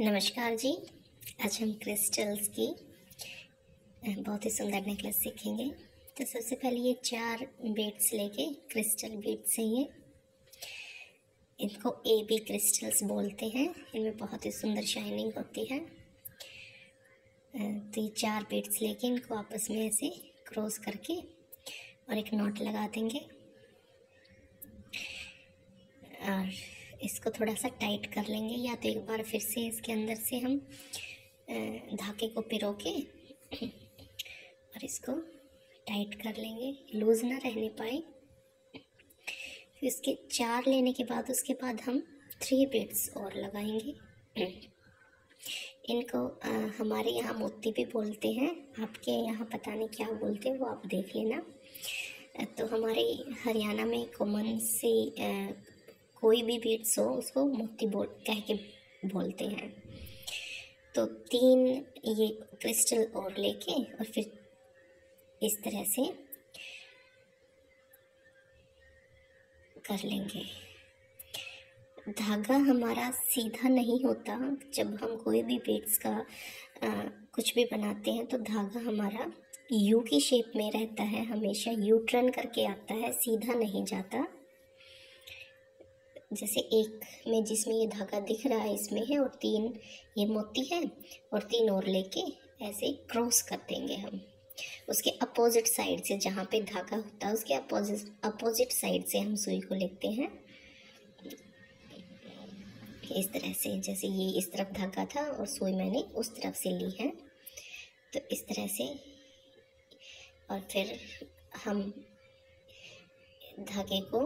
नमस्कार जी। आज हम क्रिस्टल्स की बहुत ही सुंदर नेकलेस सीखेंगे। तो सबसे पहले ये चार बीड्स लेके क्रिस्टल बीड्स हैं ये। इनको ए बी क्रिस्टल्स बोलते हैं। इनमें बहुत ही सुंदर शाइनिंग होती है। तो ये चार बीड्स लेके इनको आपस में ऐसे क्रॉस करके और एक नोट लगा देंगे। और इसको थोड़ा सा टाइट कर लेंगे या तो एक बार फिर से इसके अंदर से हम धागे को पिरो के और इसको टाइट कर लेंगे लूज़ ना रहने पाए। फिर इसके चार लेने के बाद उसके बाद हम थ्री बीड्स और लगाएँगे। इनको आ, हमारे यहाँ मोती भी बोलते हैं। आपके यहाँ पता नहीं क्या बोलते हैं वो आप देख लेना। तो हमारे हरियाणा में कॉमन सी कोई भी बीट्स हो उसको मोती बोल कह के बोलते हैं। तो तीन ये क्रिस्टल और लेके और फिर इस तरह से कर लेंगे। धागा हमारा सीधा नहीं होता। जब हम कोई भी बीट्स का आ, कुछ भी बनाते हैं तो धागा हमारा यू की शेप में रहता है। हमेशा यू टर्न करके आता है सीधा नहीं जाता। जैसे एक में जिसमें ये धागा दिख रहा है, इसमें है और तीन, ये मोती है और तीन और लेके ऐसे क्रॉस कर देंगे हम। उसके अपोजिट साइड से जहाँ पे धागा होता है, उसके अपोजिट अपोजिट साइड से हम सुई को लेते हैं। इस तरह से, जैसे ये इस तरफ़ धागा था और सुई मैंने उस तरफ़ से ली है। तो इस तरह से, और फिर हम धागे को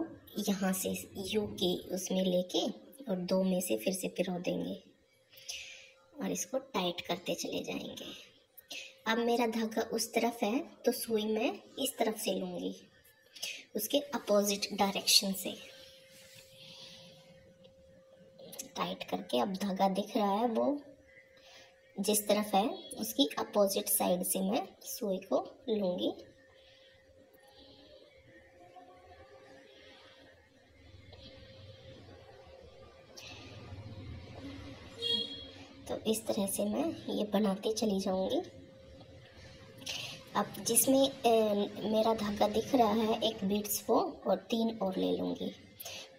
यहाँ से यू के उसमें लेके और दो में से फिर से पिरो देंगे और इसको टाइट करते चले जाएँगे। अब मेरा धागा उस तरफ़ है तो सुई मैं इस तरफ़ से लूँगी, उसके अपोजिट डायरेक्शन से। टाइट करके अब धागा दिख रहा है वो, जिस तरफ़ है, उसकी अपोजिट साइड से मैं सुई को लूँगी। तो इस तरह से मैं ये बनाती चली जाऊँगी। अब जिसमें मेरा धागा दिख रहा है, एक बीट्स वो, और तीन और ले लूँगी।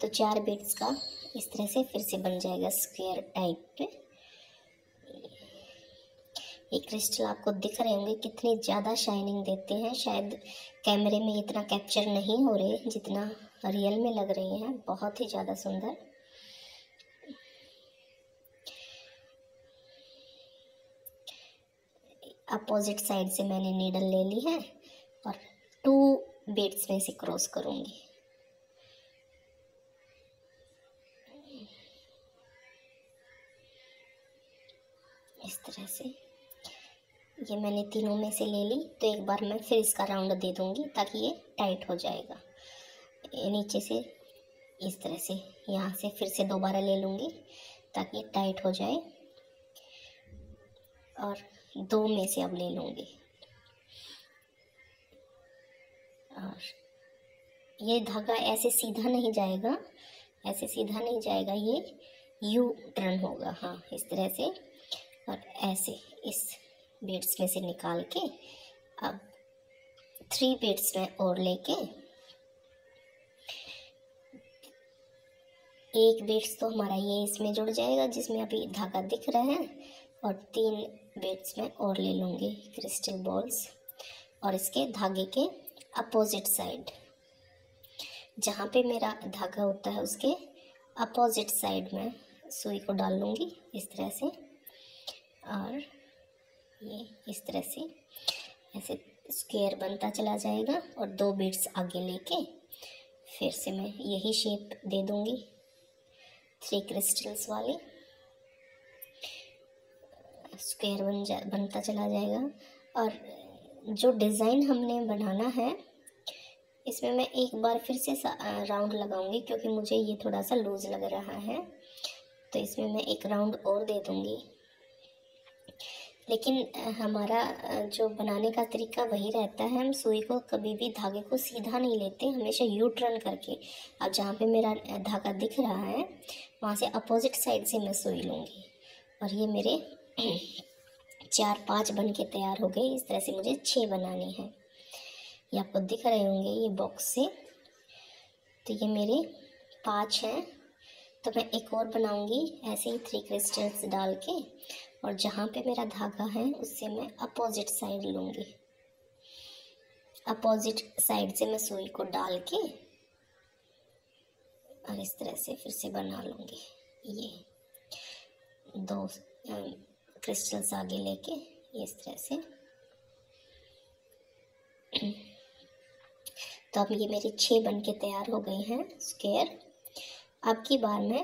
तो चार बीट्स का इस तरह से फिर से बन जाएगा स्क्वायर टाइप पे ये क्रिस्टल आपको दिख रहे होंगे, कितनी ज़्यादा शाइनिंग देते हैं। शायद कैमरे में इतना कैप्चर नहीं हो रहे, जितना रियल में लग रही हैं। बहुत ही ज़्यादा सुंदर। अपोजिट साइड से मैंने नीडल ले ली है और टू बीट्स में से क्रॉस करूँगी। इस तरह से। ये मैंने तीनों में से ले ली तो एक बार मैं फिर इसका राउंड दे दूँगी ताकि ये टाइट हो जाएगा। नीचे से इस तरह से, यहाँ से फिर से दोबारा ले लूँगी ताकि टाइट हो जाए। और दो में से अब ले लूँगी। और ये धागा ऐसे सीधा नहीं जाएगा, ऐसे सीधा नहीं जाएगा, ये यू टर्न होगा। हाँ इस तरह से और ऐसे इस बीड्स में से निकाल के अब थ्री बीड्स में और लेके एक बीड्स तो हमारा ये इसमें जुड़ जाएगा, जिसमें अभी धागा दिख रहा है, और तीन बेड्स में और ले लूँगी क्रिस्टल बॉल्स और इसके धागे के अपोजिट साइड। जहाँ पे मेरा धागा होता है उसके अपोजिट साइड में सुई को डाल लूँगी इस तरह से और ये इस तरह से ऐसे स्क्वेयर बनता चला जाएगा और दो बीड्स आगे लेके फिर से मैं यही शेप दे दूँगी। थ्री क्रिस्टल्स वाली। स्क्वायर बन जा, बनता चला जाएगा। और जो डिज़ाइन हमने बनाना है, इसमें मैं एक बार फिर से राउंड लगाऊँगी क्योंकि मुझे ये थोड़ा सा लूज़ लग रहा है। तो इसमें मैं एक राउंड और दे दूँगी। लेकिन हमारा जो बनाने का तरीका वही रहता है। हम सुई को कभी भी धागे को सीधा नहीं लेते, हमेशा यू टर्न करके। अब जहाँ पे मेरा धागा दिख रहा है, वहाँ से अपोजिट साइड से मैं सुई लूँगी। और ये मेरे चार पाँच बन के तैयार हो गए। इस तरह से मुझे छः बनाने हैं। ये आपको दिख रहे होंगे ये बॉक्स से। तो ये मेरे पाँच हैं। तो मैं एक और बनाऊँगी ऐसे ही थ्री क्रिस्टल्स डाल के। और जहाँ पे मेरा धागा है, उससे मैं अपोजिट साइड लूँगी। अपोजिट साइड से मैं सुई को डाल के और इस तरह से फिर से बना लूँगी। ये, दो क्रिस्टल्स आगे लेके इस तरह से। तो अब ये मेरे छः बन के तैयार हो गए हैं स्क्वेयर अब की बार मैं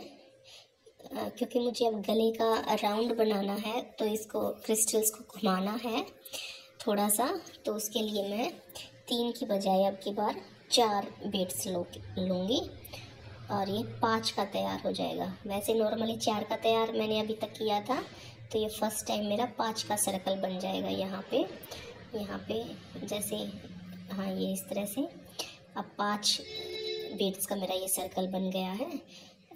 क्योंकि मुझे अब गले का राउंड बनाना है तो इसको क्रिस्टल्स को घुमाना है थोड़ा सा तो उसके लिए मैं तीन की बजाय अब की बार चार बेड्स लो, लूँगी। और ये पाँच का तैयार हो जाएगा। वैसे नॉर्मली चार का तैयार मैंने अभी तक किया था तो ये फ़र्स्ट टाइम मेरा पाँच का सर्कल बन जाएगा यहाँ पे। यहाँ पे जैसे हाँ ये इस तरह से। अब पाँच बेड्स का मेरा ये सर्कल बन गया है।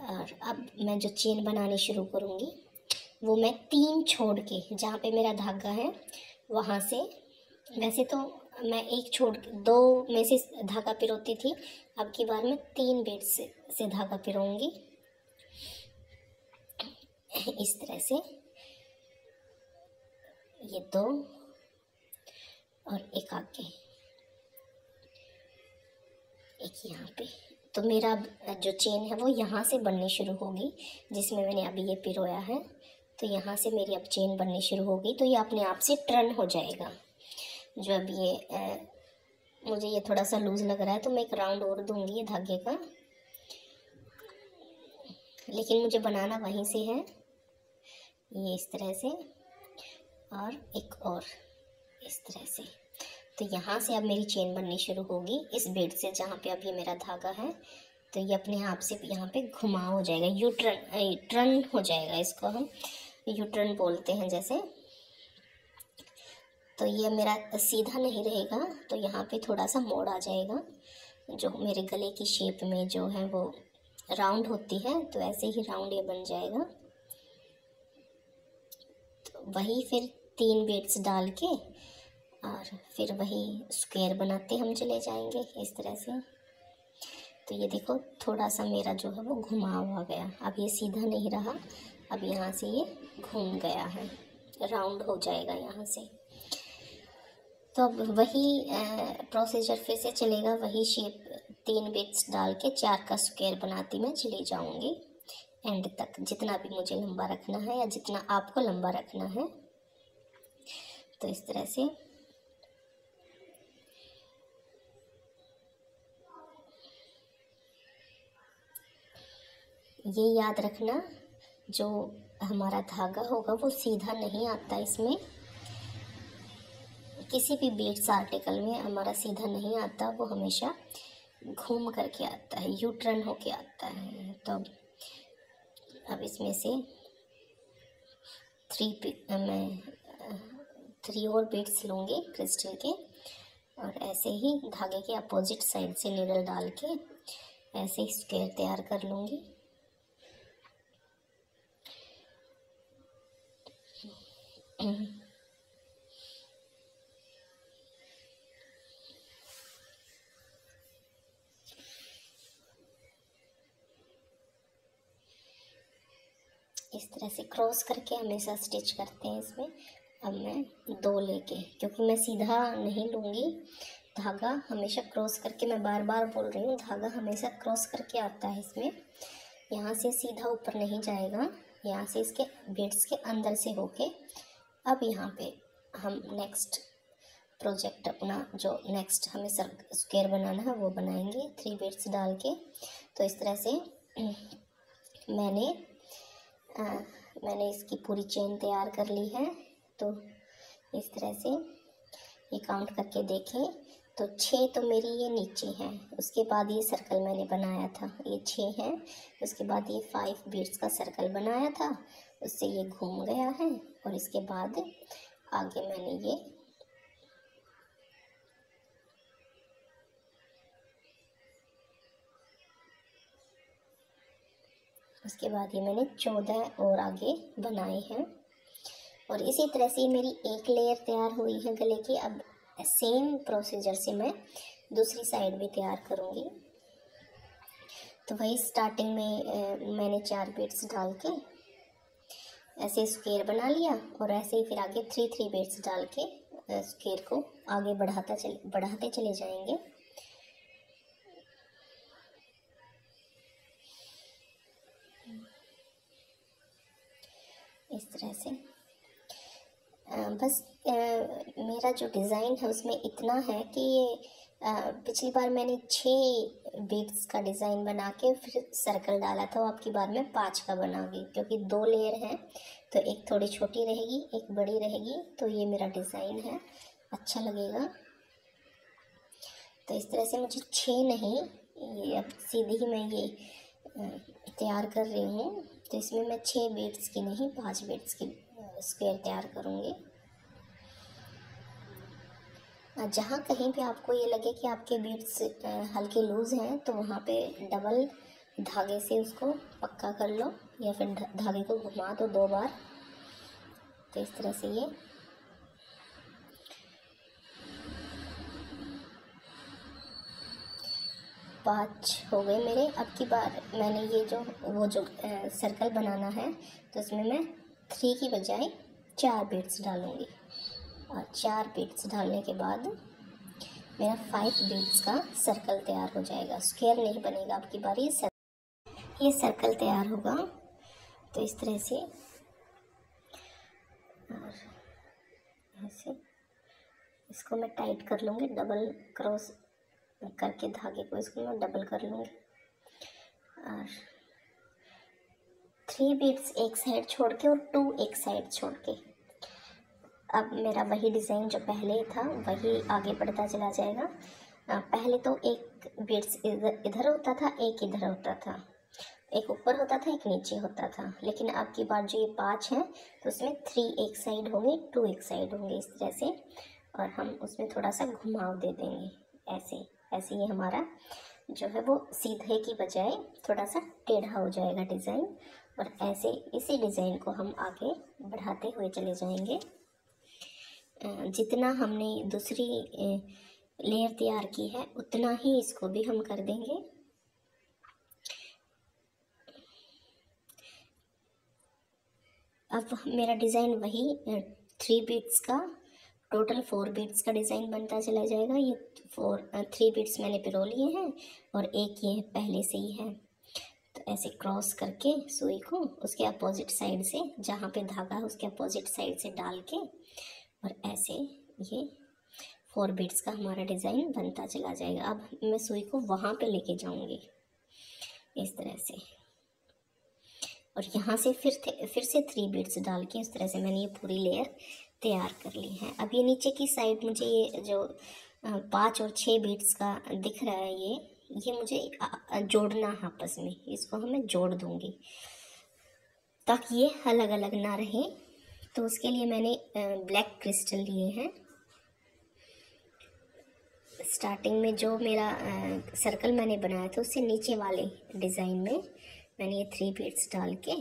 और अब मैं जो चेन बनानी शुरू करूँगी वो मैं तीन छोड़ के जहाँ पे मेरा धागा है वहाँ से। वैसे तो मैं एक छोड़ दो में से धागा पिरोती थी अब की बार मैं तीन बेड से, से धागा पिरोऊँगी। इस तरह से। ये दो और एक आगे। एक यहाँ पे। तो मेरा जो चेन है वो यहाँ से बननी शुरू होगी जिसमें मैंने अभी ये पिरोया है। तो यहाँ से मेरी अब चेन बननी शुरू होगी। तो ये अपने आप से टर्न हो जाएगा। जो अब ये ए, मुझे ये थोड़ा सा लूज़ लग रहा है तो मैं एक राउंड और दूँगी ये धागे का। लेकिन मुझे बनाना वहीं से है। ये इस तरह से। और एक और, इस तरह से। तो यहाँ से अब मेरी चेन बननी शुरू होगी, इस बेड से जहाँ पे अब ये मेरा धागा है। तो ये अपने आप से यहाँ पे घुमा हो जाएगा यू ट्रन ट्रन हो जाएगा इसको हम। यू ट्रन बोलते हैं जैसे। तो ये मेरा सीधा नहीं रहेगा तो यहाँ पे थोड़ा सा मोड़ आ जाएगा। जो मेरे गले की शेप में जो है वो राउंड होती है तो ऐसे ही राउंड ये बन जाएगा। तो वही फिर तीन बेड्स डाल के और फिर वही स्क्वायर बनाते हम चले जाएँगे इस तरह से। तो ये देखो, थोड़ा सा मेरा जो है वो घुमा हुआ गया। अब ये सीधा नहीं रहा, अब यहाँ से ये घूम गया है। राउंड हो जाएगा यहाँ से। तो अब वही प्रोसीजर फिर से चलेगा। वही शेप तीन बिट्स डाल के चार का स्क्वायर बनाती मैं चली जाऊँगी। एंड तक, जितना भी मुझे लंबा रखना है या जितना आपको लंबा रखना है। तो इस तरह से। ये याद रखना, जो हमारा धागा होगा वो सीधा नहीं आता इसमें। किसी भी बीट्स आर्टिकल में हमारा सीधा नहीं आता, वो हमेशा घूम करके आता है यू टर्न होके आता है। तो अब इसमें से थ्री मैं थ्री और बीट्स लूँगी क्रिस्टल के। और ऐसे ही धागे के अपोजिट साइड से नीडल डाल के ऐसे ही स्क्वेयर तैयार कर लूँगी। इस तरह से क्रॉस करके हमेशा स्टिच करते हैं इसमें। अब मैं दो लेके क्योंकि मैं सीधा नहीं लूँगी। धागा हमेशा क्रॉस करके मैं बार बार बोल रही हूँ धागा हमेशा क्रॉस करके आता है इसमें। यहाँ से सीधा ऊपर नहीं जाएगा यहाँ से इसके बेड्स के अंदर से होके। अब यहाँ पे हम नेक्स्ट प्रोजेक्ट अपना जो नेक्स्ट हमें सर स्क्वेयर बनाना है वो बनाएँगे थ्री बेड्स डाल के। तो इस तरह से मैंने आ, मैंने इसकी पूरी चेन तैयार कर ली है। तो इस तरह से ये काउंट करके देखें। तो छः तो मेरी ये नीचे हैं। उसके बाद ये सर्कल मैंने बनाया था। ये छः हैं। उसके बाद ये फाइव बीट्स का सर्कल बनाया था। उससे ये घूम गया है। और इसके बाद आगे मैंने ये उसके बाद ये मैंने चौदह और आगे बनाए हैं। और इसी तरह से मेरी एक लेयर तैयार हुई है गले की। अब सेम प्रोसीजर से मैं दूसरी साइड भी तैयार करूँगी। तो वही स्टार्टिंग में मैंने चार बीट्स डाल के ऐसे स्क्वेयर बना लिया और ऐसे ही फिर आगे थ्री थ्री बीट्स डाल के स्क्वेयर को आगे बढ़ाता चले, बढ़ाते चले जाएँगे। बस मेरा जो डिज़ाइन है उसमें इतना है कि ये पिछली बार मैंने छः बीड्स का डिज़ाइन बना के फिर सर्कल डाला था, वो आपकी बार में पाँच का बना गई क्योंकि दो लेयर हैं तो एक थोड़ी छोटी रहेगी, एक बड़ी रहेगी तो ये मेरा डिज़ाइन है अच्छा लगेगा। तो इस तरह से मुझे छः नहीं, ये अब सीधी ही मैं ये तैयार कर रही हूँ तो इसमें मैं छः बीड्स की नहीं, पाँच बीड्स की स्क्वेयर तैयार करूँगी। जहाँ कहीं पे आपको ये लगे कि आपके बीड्स हल्के लूज़ हैं तो वहाँ पे डबल धागे से उसको पक्का कर लो या फिर धागे को घुमा दो दो बार। तो इस तरह से ये। पाँच हो गए मेरे। अब की बार मैंने ये जो, वो जो सर्कल बनाना है तो इसमें मैं थ्री की बजाय चार बीट्स डालूँगी। और चार बीट्स डालने के बाद मेरा फाइव बीट्स का सर्कल तैयार हो जाएगा। स्क्वायर नहीं बनेगा आपकी बार, ये सर्कल ये सर्कल तैयार होगा। तो इस तरह से और ऐसे इसको मैं टाइट कर लूँगी डबल क्रॉस करके धागे को इसको मैं डबल कर लूँगी। और थ्री बीट्स एक साइड छोड़ के और टू एक साइड छोड़ के। अब मेरा वही डिज़ाइन जो पहले था, वही आगे बढ़ता चला जाएगा। पहले तो एक बीट्स इधर इधर होता था, एक इधर होता था। एक ऊपर होता था, एक नीचे होता था। लेकिन अब की बार जो ये पाँच हैं तो उसमें थ्री एक साइड होंगे टू एक साइड होंगे इस तरह से। और हम उसमें थोड़ा सा घुमाव दे देंगे। ऐसे ऐसे ही हमारा जो है वो सीधे की बजाय थोड़ा सा टेढ़ा हो जाएगा डिज़ाइन। और ऐसे इसी डिज़ाइन को हम आगे बढ़ाते हुए चले जाएँगे। जितना हमने दूसरी लेयर तैयार की है, उतना ही इसको भी हम कर देंगे। अब मेरा डिज़ाइन वही थ्री बीट्स का टोटल फोर बीट्स का डिज़ाइन बनता चला जाएगा। ये फोर थ्री बीट्स मैंने पिरो लिए हैं और एक ये पहले से ही है। तो ऐसे क्रॉस करके सुई को उसके अपोजिट साइड से, जहाँ पे धागा है, उसके अपोजिट साइड से डाल के और ऐसे ये फोर बीट्स का हमारा डिज़ाइन बनता चला जाएगा। अब मैं सुई को वहाँ पे लेके जाऊँगी, इस तरह से। और यहाँ से फिर फिर से थ्री बीट्स डाल के इस तरह से मैंने ये पूरी लेयर तैयार कर ली है। अब ये नीचे की साइड मुझे ये जो पाँच और छः बीट्स का दिख रहा है ये ये मुझे जोड़ना है आपस में। इसको हमें जोड़ दूँगी, ताकि ये अलग अलग ना रहे। तो उसके लिए मैंने ब्लैक क्रिस्टल लिए हैं। स्टार्टिंग में जो मेरा सर्कल मैंने बनाया था, उससे नीचे वाले डिज़ाइन में मैंने ये थ्री बीट्स डाल के,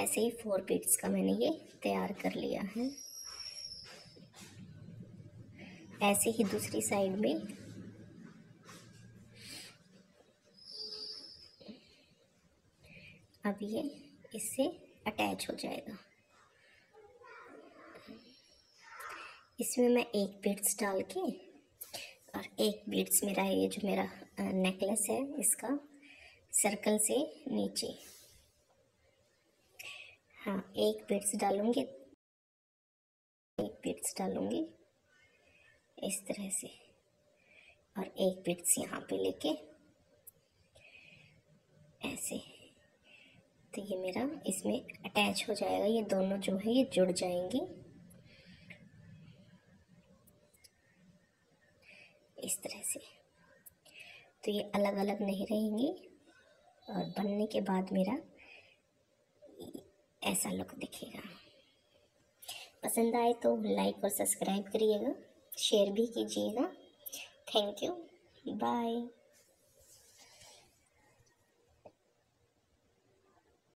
ऐसे ही फोर बीट्स का मैंने ये तैयार कर लिया है। ऐसे ही दूसरी साइड में अब ये इससे अटैच हो जाएगा। इसमें मैं एक बीड्स डाल के और एक बीड्स मेरा ये जो मेरा नेकलेस है, इसका सर्कल से नीचे। हाँ एक बीड्स डालूँगी। एक बीड्स डालूँगी इस तरह से। और एक बीड्स यहाँ पे लेके ऐसे। तो ये मेरा, इसमें अटैच हो जाएगा। ये दोनों जो है, ये जुड़ जाएँगी इस तरह से तो ये अलग अलग नहीं रहेंगी। और बनने के बाद मेरा ऐसा लुक दिखेगा। पसंद आए तो लाइक और सब्सक्राइब करिएगा। शेयर भी कीजिएगा। Thank you bye